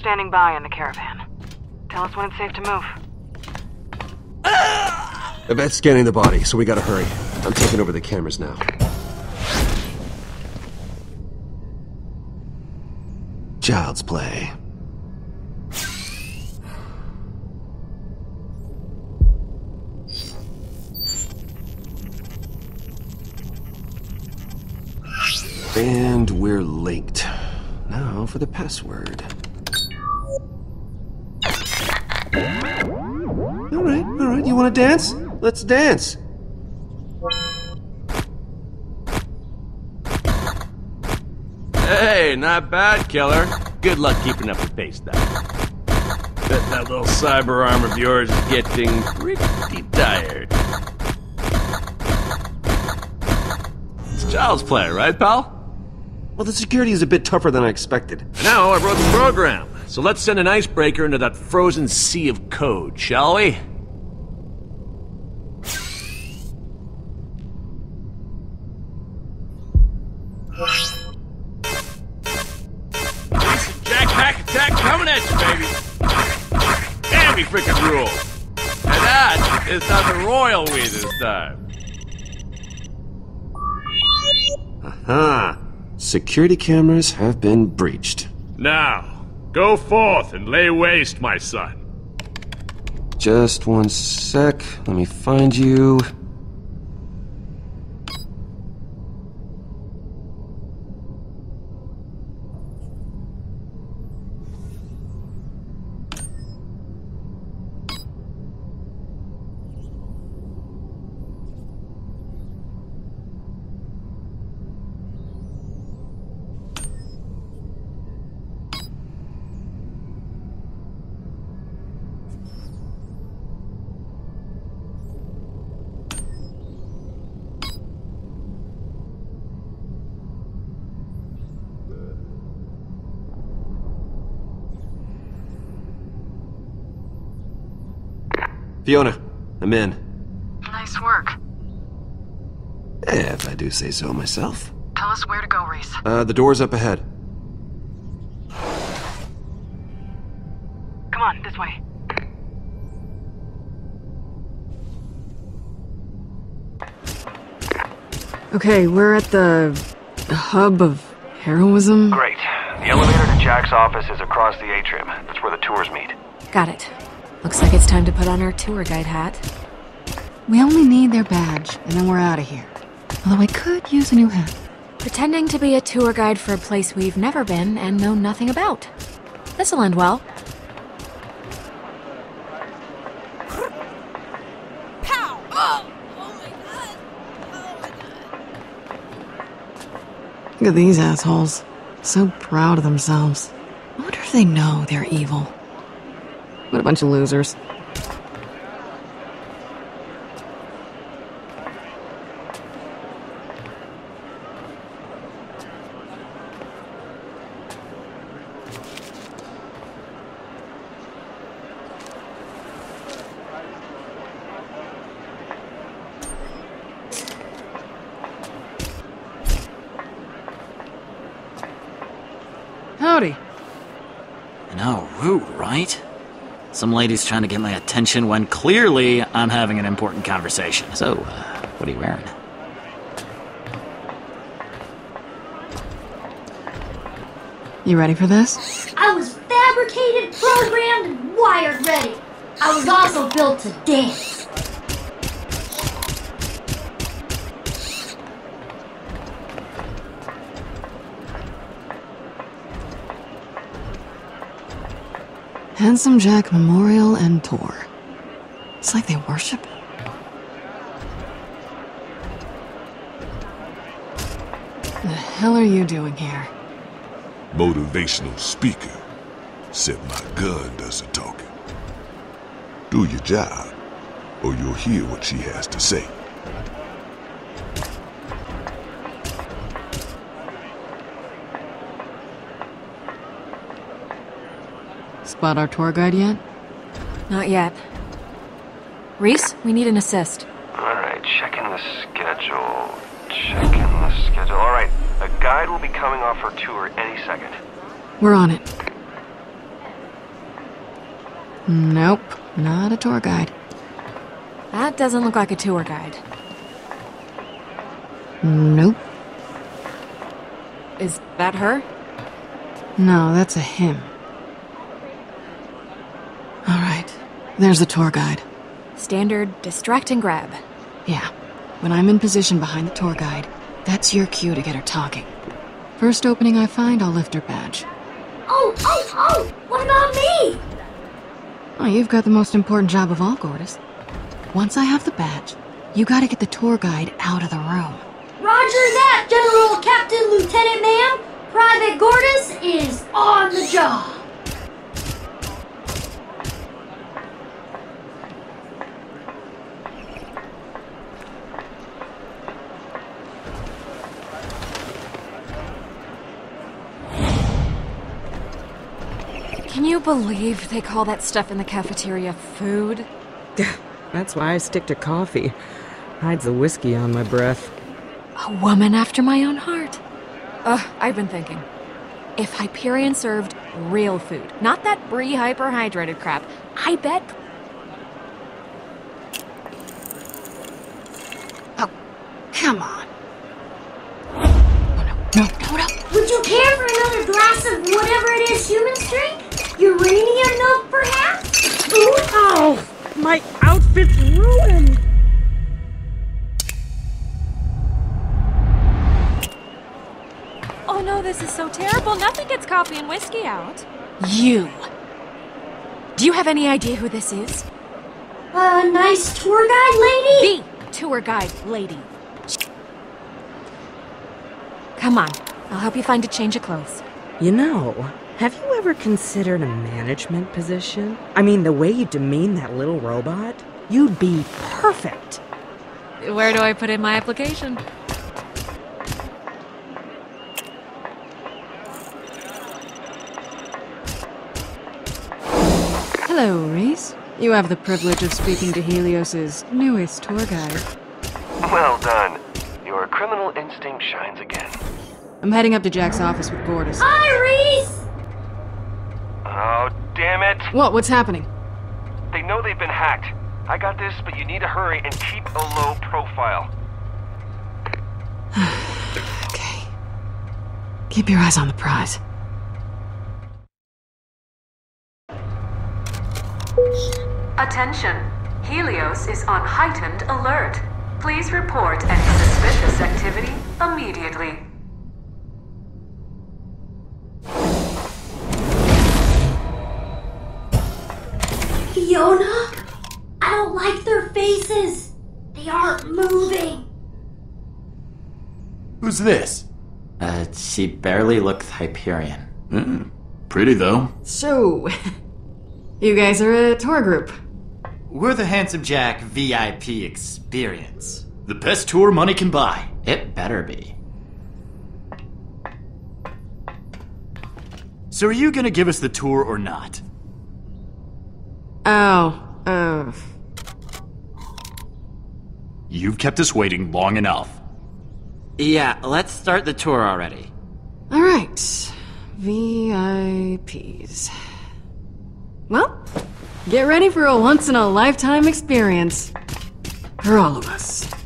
standing by in the caravan. Tell us when it's safe to move. Yvette's scanning the body, so we gotta hurry. I'm taking over the cameras now. Child's play. And we're linked. Now for the password. Alright, alright, you wanna dance? Let's dance! Hey, not bad, killer. Good luck keeping up the pace, though. Bet that little cyber arm of yours is getting pretty tired. It's child's play, right, pal? Well, the security is a bit tougher than I expected. Now I wrote the program, so let's send an icebreaker into that frozen sea of code, shall we? Jack Hack Attack coming at you, baby! Damn, we freaking rule! And that is not the royal we this time. Aha! Security cameras have been breached. Now, go forth and lay waste, my son. Just one sec. Let me find you. Fiona, I'm in. Nice work. If I do say so myself. Tell us where to go, Rhys. Uh, the door's up ahead. Come on, this way. Okay, we're at the hub of heroism. Great. The elevator to Jack's office is across the atrium. That's where the tours meet. Got it. Looks like it's time to put on our tour guide hat. We only need their badge, and then we're out of here. Although I could use a new hat. Pretending to be a tour guide for a place we've never been and know nothing about. This'll end well. Look at these assholes. So proud of themselves. I wonder if they know they're evil. What a bunch of losers. Howdy. No, rude, right? Some lady's trying to get my attention when clearly I'm having an important conversation. So, uh, what are you wearing? You ready for this? I was fabricated, programmed, and wired ready. I was also built to dance. Handsome Jack Memorial and Tour. It's like they worship him. The hell are you doing here? Motivational speaker. Said my gun does the talking. Do your job, or you'll hear what she has to say. Spot our tour guide yet? Not yet. Rhys, we need an assist. Alright, checking the schedule. Checking the schedule. Alright, a guide will be coming off her tour any second. We're on it. Nope, not a tour guide. That doesn't look like a tour guide. Nope. Is that her? No, that's a him. Alright, there's the tour guide. Standard distract and grab. Yeah, when I'm in position behind the tour guide, that's your cue to get her talking. First opening I find, I'll lift her badge. Oh, oh, oh! What about me? Oh, you've got the most important job of all, Gortys. Once I have the badge, you gotta get the tour guide out of the room. Roger that, General Captain Lieutenant Ma'am. Private Gortys is on the job. Can you believe they call that stuff in the cafeteria food? That's why I stick to coffee. Hides the whiskey on my breath. A woman after my own heart. Ugh, I've been thinking. If Hyperion served real food, not that brie hyperhydrated crap, I bet. Oh, come on. Oh, no, no, no, no. Would you care for another glass of whatever it is humans drink? Uranium milk, perhaps? Ooh. Oh, my outfit's ruined. Oh no, this is so terrible. Nothing gets coffee and whiskey out. You. Do you have any idea who this is? A nice tour guide lady? The tour guide lady. Come on, I'll help you find a change of clothes. You know, have you ever considered a management position? I mean, the way you demean that little robot, you'd be perfect. Where do I put in my application? Hello, Rhys. You have the privilege of speaking to Helios's newest tour guide. Well done. Your criminal instinct shines again. I'm heading up to Jack's office with Gortys. Hi, Rhys! Damn it. What? What's happening? They know they've been hacked. I got this, but you need to hurry and keep a low profile. Okay. Keep your eyes on the prize. Attention! Helios is on heightened alert. Please report any suspicious activity immediately. Fiona? I don't like their faces. They aren't moving. Who's this? Uh, she barely looks Hyperion. Mm, pretty though. So, you guys are a tour group. We're the Handsome Jack VIP experience. The best tour money can buy. It better be. So are you gonna give us the tour or not? Oh, uh. You've kept us waiting long enough. Yeah, let's start the tour already. Alright. VIPs. Well, get ready for a once in a lifetime experience. For all of us.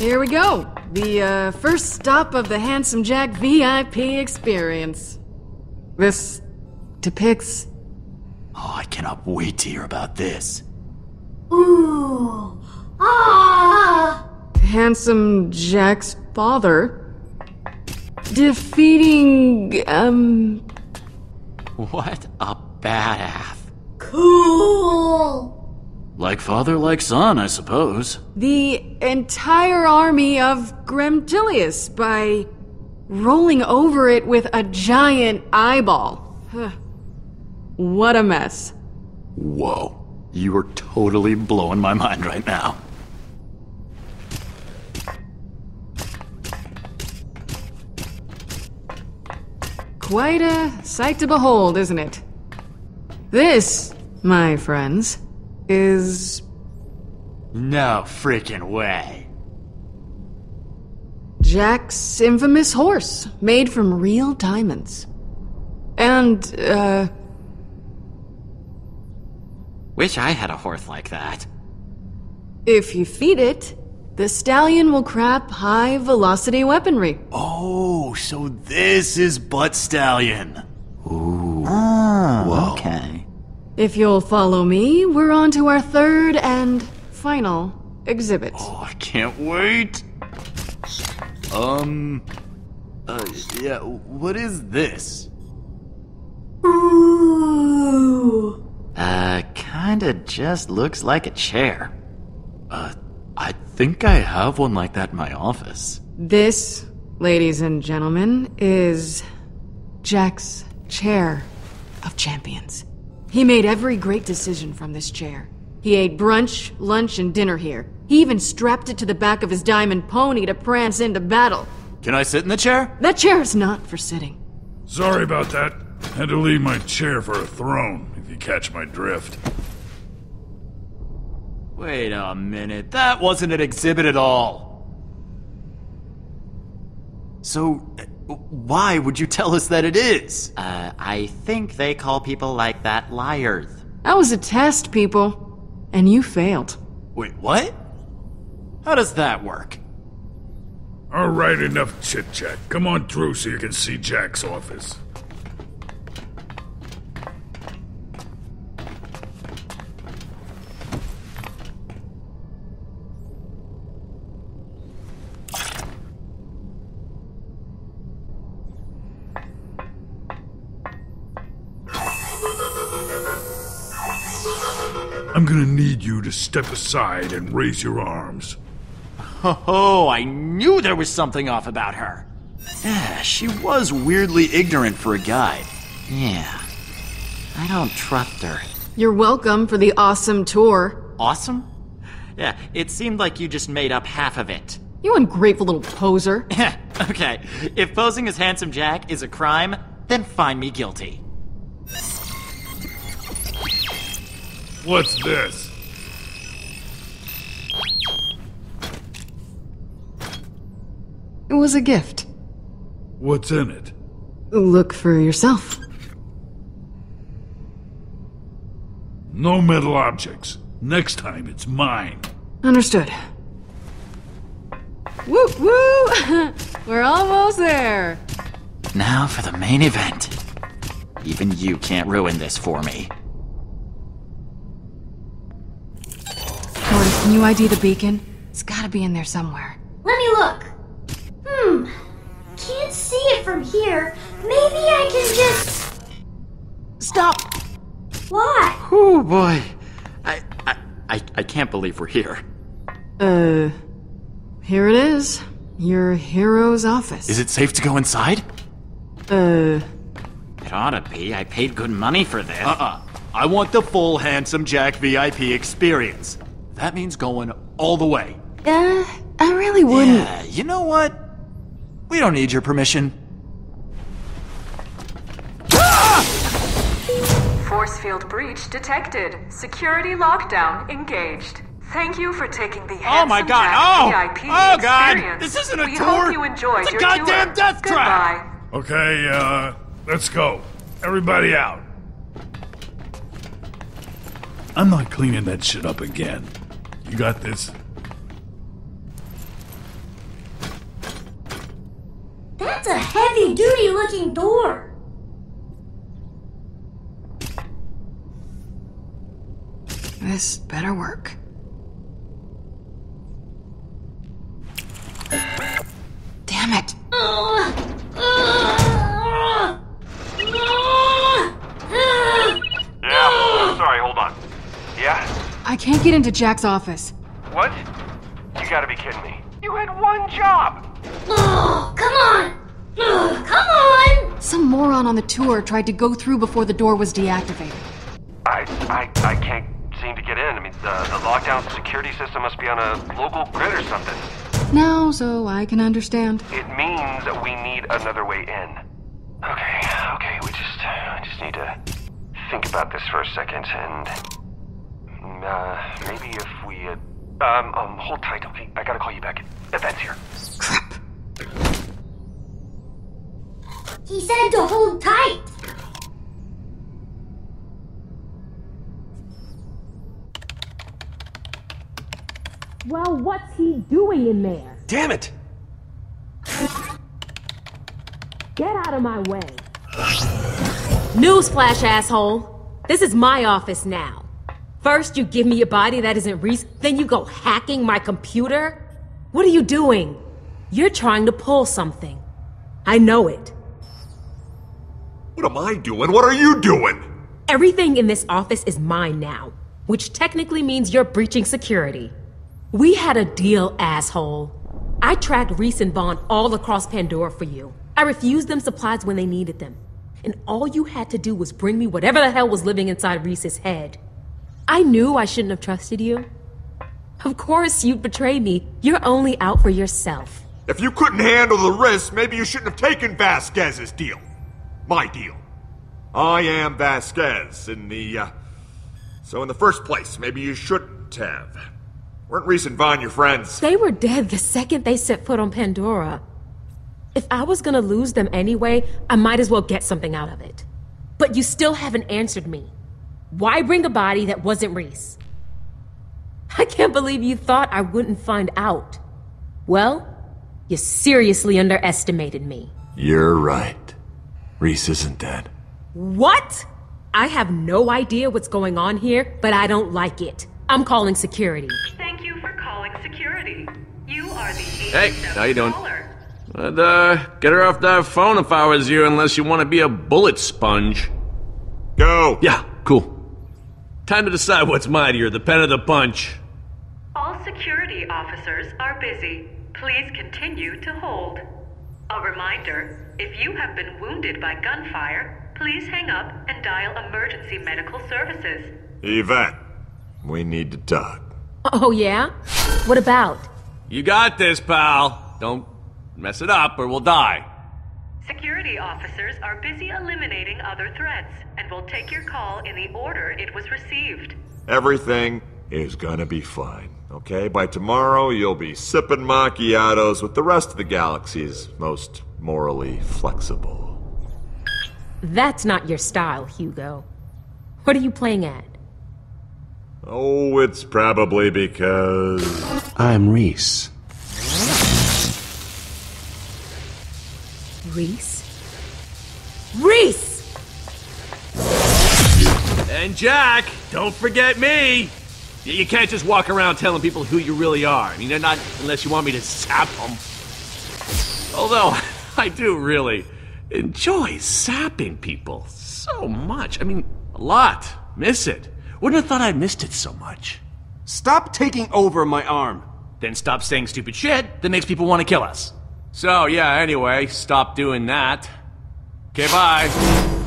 Here we go. The uh, first stop of the Handsome Jack VIP experience. This depicts Oh, I cannot wait to hear about this. Ooh. Ah! Handsome Jack's father defeating, um, What a badass. Cool! Like father, like son, I suppose. the entire army of Gremtilius by rolling over it with a giant eyeball. What a mess. Whoa. You are totally blowing my mind right now. Quite a sight to behold, isn't it? This, my friends, is No freaking way. Jack's infamous horse, made from real diamonds. And, uh, Wish I had a horse like that. if you feed it, the stallion will crap high velocity weaponry. Oh, so this is Butt Stallion. Ooh. Oh, okay. If you'll follow me, we're on to our third and final exhibit. Oh, I can't wait. Um. Uh, yeah, what is this? Ooh. Uh, kinda just looks like a chair. Uh, I think I have one like that in my office. This, ladies and gentlemen, is Jack's chair of champions. He made every great decision from this chair. He ate brunch, lunch, and dinner here. He even strapped it to the back of his diamond pony to prance into battle. Can I sit in the chair? That chair is not for sitting. Sorry about that. Had to leave my chair for a throne, if you catch my drift. Wait a minute, that wasn't an exhibit at all. So, why would you tell us that it is? Uh, I think they call people like that liars. That was a test, people. And you failed. Wait, what? How does that work? Alright, enough chit chat. Come on through so you can see Jack's office. To step aside and raise your arms. Oh, I knew there was something off about her. Yeah, she was weirdly ignorant for a guy. Yeah. I don't trust her. You're welcome for the awesome tour. Awesome? Yeah, it seemed like you just made up half of it. You ungrateful little poser. okay, if posing as Handsome Jack is a crime, then find me guilty. What's this? It was a gift. What's in it? Look for yourself. No metal objects. Next time it's mine. Understood. Woo woo! We're almost there. Now for the main event. Even you can't ruin this for me. Gortys, can you ID the beacon? It's gotta be in there somewhere. Let me look. Hmm. Can't see it from here. Maybe I can just. Stop! What? Oh boy. I, I, I, I can't believe we're here. Uh. Here it is. Your hero's office. Is it safe to go inside? Uh. It ought to be. I paid good money for this. Uh-uh. I want the full Handsome Jack VIP experience. That means going all the way. Uh, I really wouldn't. Yeah, you know what? We don't need your permission. Force field breach detected. Security lockdown engaged. Thank you for taking the Oh my God, oh! VIP Oh, God! experience. This isn't a we tour. hope you enjoyed It's a your goddamn tour. death trap. Goodbye. Okay, uh, let's go. Everybody out. I'm not cleaning that shit up again. You got this? That's a heavy duty looking door. This better work. Damn it. Yeah, sorry, hold on. Yeah? I can't get into Jack's office. What? You gotta be kidding me. You had one job! Oh, come on! Come on! Some moron on the tour tried to go through before the door was deactivated. I, I, I can't seem to get in. I mean, the, the lockdown security system must be on a local grid or something. Now, so I can understand. It means that we need another way in. Okay, okay, we just, I just need to think about this for a second, and uh, maybe if we uh, Um, um, hold tight, okay? I gotta call you back. Yvette's here. He said to hold tight. Well, what's he doing in there? Damn it! Get out of my way. Newsflash, asshole. This is my office now. First, you give me a body that isn't Rhys, then you go hacking my computer? What are you doing? You're trying to pull something. I know it. What am I doing? What are you doing? Everything in this office is mine now, which technically means you're breaching security. We had a deal, asshole. I tracked Rhys and Vaughn all across Pandora for you. I refused them supplies when they needed them. And all you had to do was bring me whatever the hell was living inside Rhys's head. I knew I shouldn't have trusted you. Of course you'd betray me. You're only out for yourself. If you couldn't handle the risk, maybe you shouldn't have taken Vasquez's deal. My deal. I am Vasquez in the, uh... So in the first place, maybe you shouldn't have. Weren't Rhys and Vaughn your friends? They were dead the second they set foot on Pandora. If I was gonna lose them anyway, I might as well get something out of it. But you still haven't answered me. Why bring a body that wasn't Rhys? I can't believe you thought I wouldn't find out. Well, you seriously underestimated me. You're right. Rhys isn't dead. What? I have no idea what's going on here, but I don't like it. I'm calling security. Thank you for calling security. You are the Hey, how you doing? Caller. I'd, uh, get her off that phone if I was you, unless you want to be a bullet sponge. Go! Yeah, cool. Time to decide what's mightier, the pen or the punch. All security officers are busy. Please continue to hold. A reminder if you have been wounded by gunfire, please hang up and dial emergency medical services. Yvette, we need to talk. Oh, yeah? What about? You got this, pal. Don't mess it up or we'll die. Security officers are busy eliminating other threats and will take your call in the order it was received. Everything is gonna be fine, okay? By tomorrow, you'll be sipping macchiatos with the rest of the galaxy's most morally flexible. That's not your style, Hugo. What are you playing at? Oh, it's probably because. I'm Rhys. Rhys? Rhys! And Jack, don't forget me. You can't just walk around telling people who you really are. I mean, they're not unless you want me to zap them. Although, I do really enjoy sapping people so much. I mean, a lot. Miss it. Wouldn't have thought I missed it so much. Stop taking over my arm. Then stop saying stupid shit that makes people want to kill us. So, yeah, anyway, stop doing that. Okay, bye.